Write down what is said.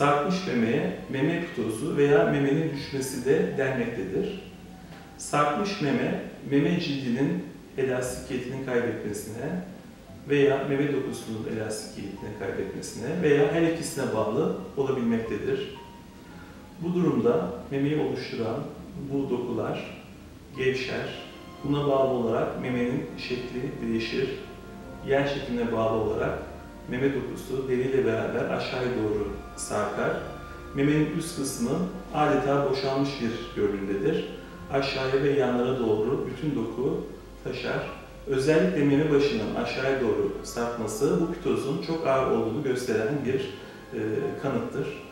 Sarkmış memeye meme pitozu veya memenin düşmesi de denmektedir. Sarkmış meme, meme cildinin elastikiyetini kaybetmesine veya meme dokusunun elastikiyetini kaybetmesine veya her ikisine bağlı olabilmektedir. Bu durumda memeyi oluşturan bu dokular gevşer. Buna bağlı olarak memenin şekli değişir. Yer şekline bağlı olarak meme dokusu deriyle beraber aşağıya doğru sarkar. Memenin üst kısmı adeta boşalmış bir görünümdedir. Aşağıya ve yanlara doğru bütün doku taşar. Özellikle meme başının aşağıya doğru sarkması bu pitozun çok ağır olduğunu gösteren bir e, kanıttır.